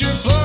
your blood.